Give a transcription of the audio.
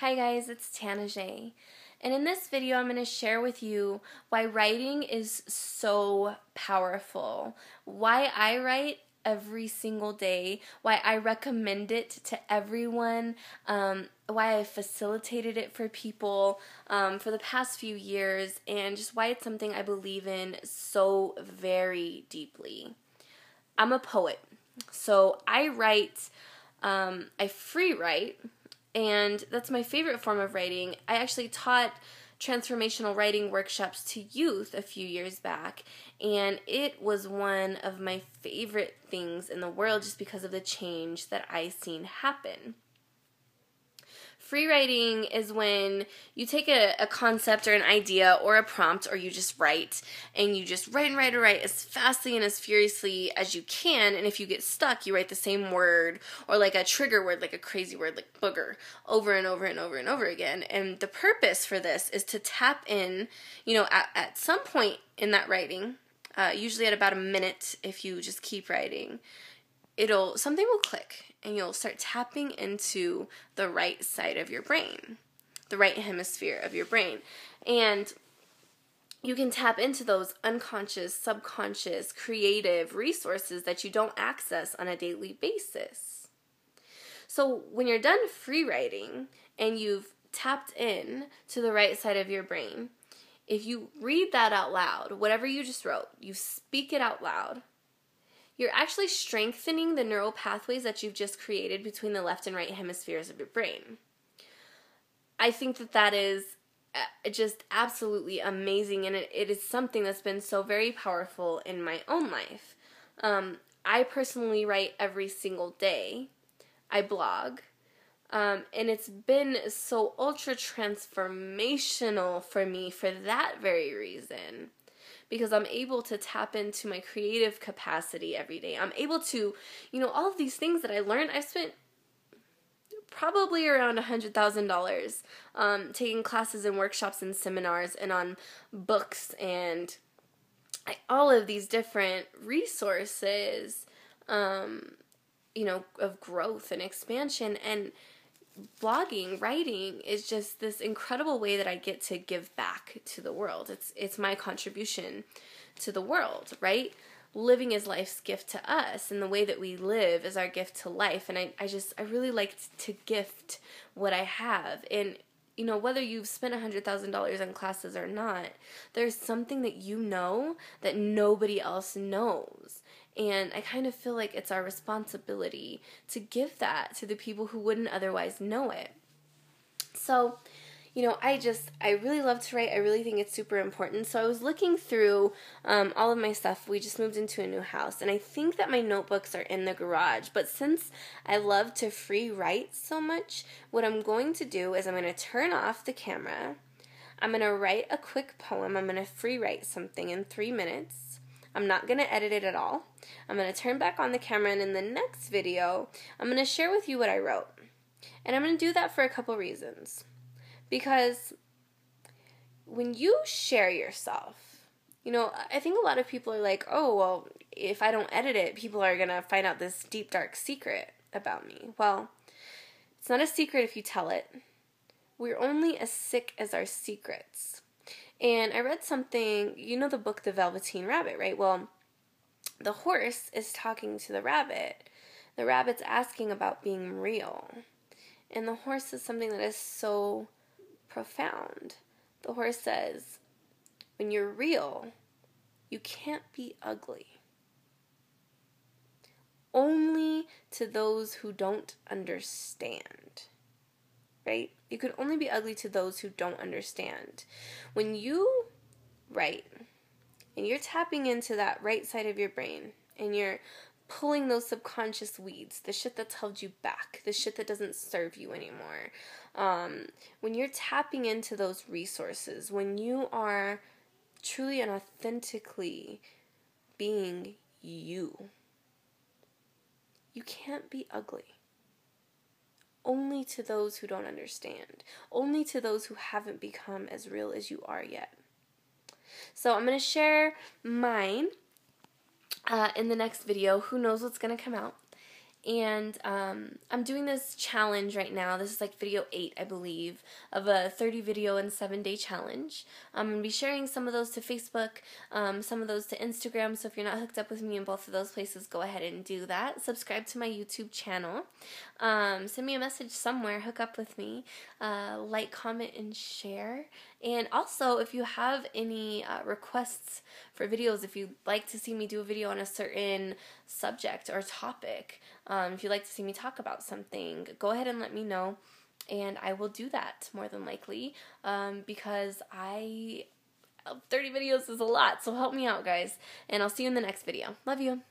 Hi guys, it's TanaCae. And in this video, I'm going to share with you why writing is so powerful, why I write every single day, why I recommend it to everyone, um, why I facilitated it for people um, for the past few years, and just why it's something I believe in so very deeply. I'm a poet, so I write, um, I free write and that's my favorite form of writing. I actually taught transformational writing workshops to youth a few years back, and it was one of my favorite things in the world just because of the change that I seen happen. Free writing is when you take a, a concept or an idea or a prompt or you just write and you just write and write and write as fastly and as furiously as you can. And if you get stuck, you write the same word or like a trigger word, like a crazy word like booger, over and over and over and over again. And the purpose for this is to tap in, you know, at, at some point in that writing, uh, usually at about a minute if you just keep writing, it'll something will click and you'll start tapping into the right side of your brain, the right hemisphere of your brain. And you can tap into those unconscious, subconscious, creative resources that you don't access on a daily basis. So when you're done free writing and you've tapped in to the right side of your brain, if you read that out loud, whatever you just wrote, you speak it out loud, you're actually strengthening the neural pathways that you've just created between the left and right hemispheres of your brain. I think that that is uh, just absolutely amazing, and it, it is something that's been so very powerful in my own life. Um, I personally write every single day, I blog. Um, and it's been so ultra transformational for me for that very reason because I'm able to tap into my creative capacity every day. I'm able to, you know, all of these things that I learned, I've spent probably around a hundred thousand dollars um, taking classes and workshops and seminars and on books and all of these different resources um, you know of growth and expansion and blogging, writing is just this incredible way that I get to give back to the world. It's it's my contribution to the world, right? Living is life's gift to us, and the way that we live is our gift to life. And I, I just I really like to gift what I have. And you know, whether you've spent a hundred thousand dollars on classes or not, there's something that you know that nobody else knows. And I kind of feel like it's our responsibility to give that to the people who wouldn't otherwise know it. So, you know, I just, I really love to write. I really think it's super important. So I was looking through um, all of my stuff. We just moved into a new house, and I think that my notebooks are in the garage. But since I love to free write so much, what I'm going to do is I'm going to turn off the camera. I'm going to write a quick poem. I'm going to free write something in three minutes. I'm not going to edit it at all. I'm going to turn back on the camera and in the next video, I'm going to share with you what I wrote. And I'm going to do that for a couple reasons. Because when you share yourself, you know, I think a lot of people are like, oh, well, if I don't edit it, people are going to find out this deep, dark secret about me. Well, it's not a secret if you tell it. We're only as sick as our secrets. And I read something, you know, the book The Velveteen Rabbit, right? Well, the horse is talking to the rabbit. The rabbit's asking about being real. And the horse says something that is so profound. The horse says, When you're real, you can't be ugly. Only to those who don't understand right? You can only be ugly to those who don't understand. When you write and you're tapping into that right side of your brain and you're pulling those subconscious weeds, the shit that's held you back, the shit that doesn't serve you anymore. Um, when you're tapping into those resources, when you are truly and authentically being you, you can't be ugly only to those who don't understand, only to those who haven't become as real as you are yet. So I'm going to share mine uh, in the next video. Who knows what's going to come out? And um, I'm doing this challenge right now. This is like video eight, I believe, of a 30 video and seven day challenge. I'm gonna be sharing some of those to Facebook, um, some of those to Instagram. So if you're not hooked up with me in both of those places, go ahead and do that. Subscribe to my YouTube channel. Um, send me a message somewhere. Hook up with me. Uh, like, comment, and share. And also, if you have any uh, requests for videos, if you'd like to see me do a video on a certain subject or topic, um, if you'd like to see me talk about something, go ahead and let me know. And I will do that more than likely um, because I 30 videos is a lot. So help me out, guys. And I'll see you in the next video. Love you.